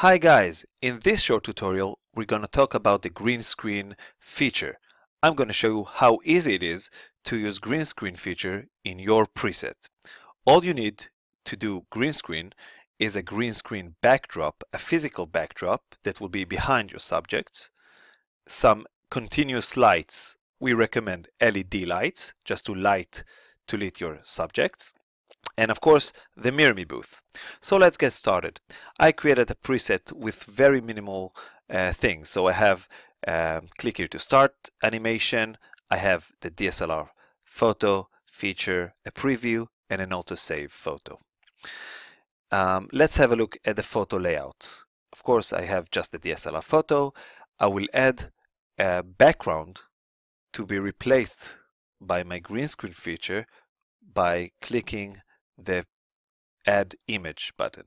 Hi guys, in this short tutorial we're going to talk about the green screen feature. I'm going to show you how easy it is to use green screen feature in your preset. All you need to do green screen is a green screen backdrop, a physical backdrop that will be behind your subjects, some continuous lights, we recommend LED lights just to light to lit your subjects, and of course the Mirror Me booth. So let's get started. I created a preset with very minimal uh, things. So I have um, click here to start animation, I have the DSLR photo feature, a preview and an autosave photo. Um, let's have a look at the photo layout. Of course I have just the DSLR photo. I will add a background to be replaced by my green screen feature by clicking the add image button.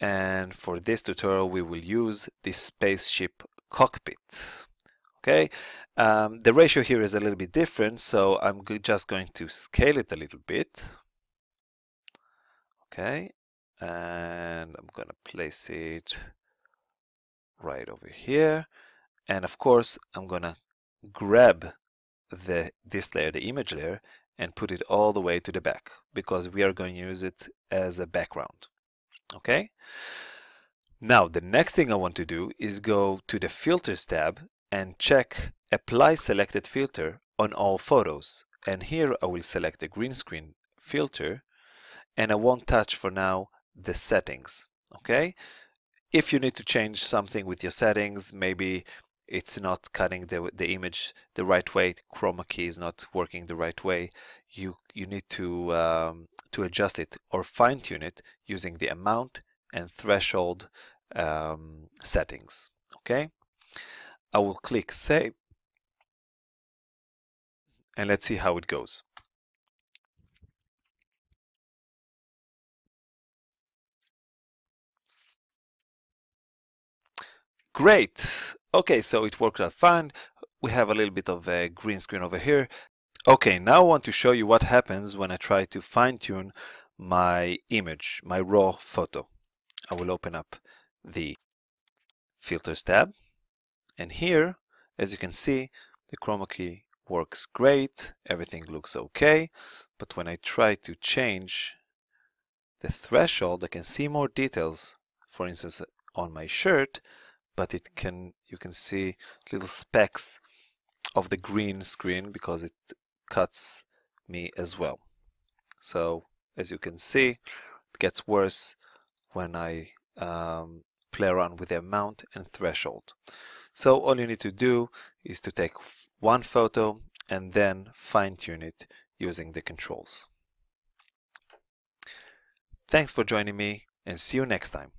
And for this tutorial we will use the spaceship cockpit. Okay, um, the ratio here is a little bit different so I'm just going to scale it a little bit. Okay, and I'm gonna place it right over here and of course I'm gonna grab the this layer, the image layer, and put it all the way to the back because we are going to use it as a background. Okay? Now, the next thing I want to do is go to the Filters tab and check Apply Selected Filter on all photos. And here I will select the green screen filter and I won't touch for now the settings. Okay? If you need to change something with your settings, maybe it's not cutting the, the image the right way, the chroma key is not working the right way, you, you need to, um, to adjust it or fine tune it using the amount and threshold um, settings. Okay, I will click save and let's see how it goes. Great. Okay, so it worked out fine. We have a little bit of a green screen over here. Okay, now I want to show you what happens when I try to fine-tune my image, my raw photo. I will open up the Filters tab. And here, as you can see, the chroma key works great. Everything looks okay. But when I try to change the threshold, I can see more details. For instance, on my shirt, but it can you can see little specks of the green screen because it cuts me as well so as you can see it gets worse when I um, play around with the amount and threshold so all you need to do is to take one photo and then fine-tune it using the controls. Thanks for joining me and see you next time.